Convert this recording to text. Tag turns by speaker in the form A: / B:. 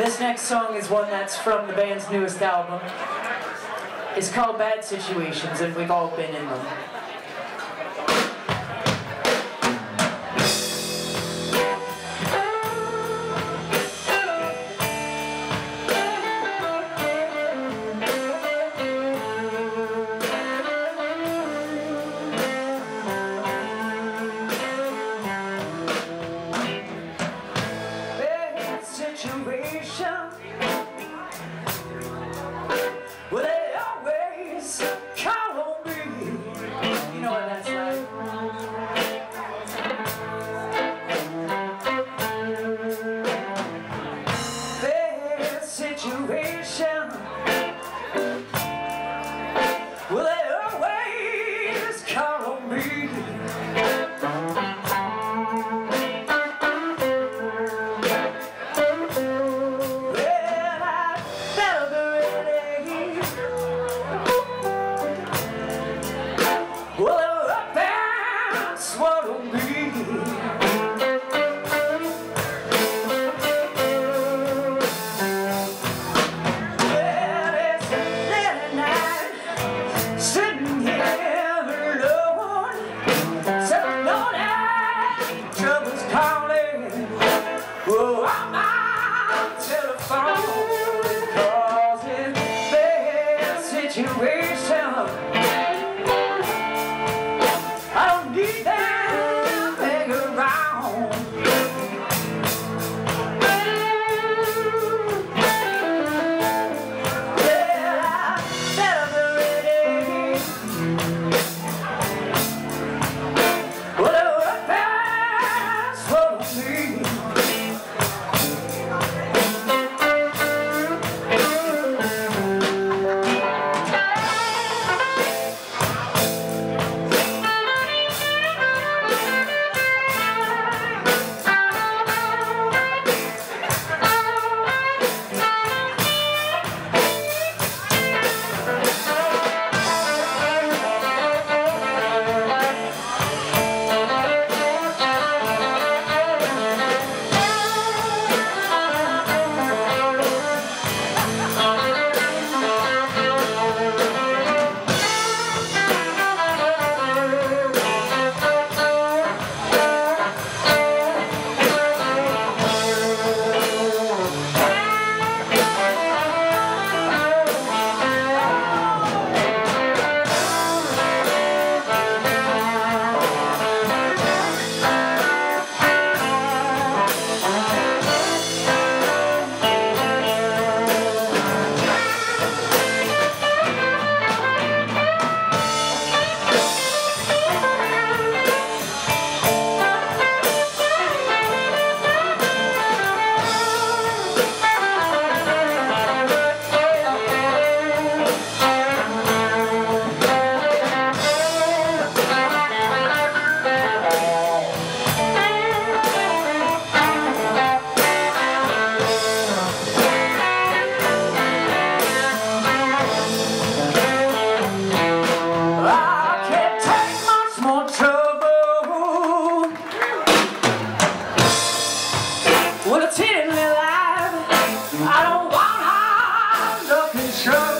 A: This next song is one that's from the band's newest album. It's called Bad Situations, and we've all been in them. situation show.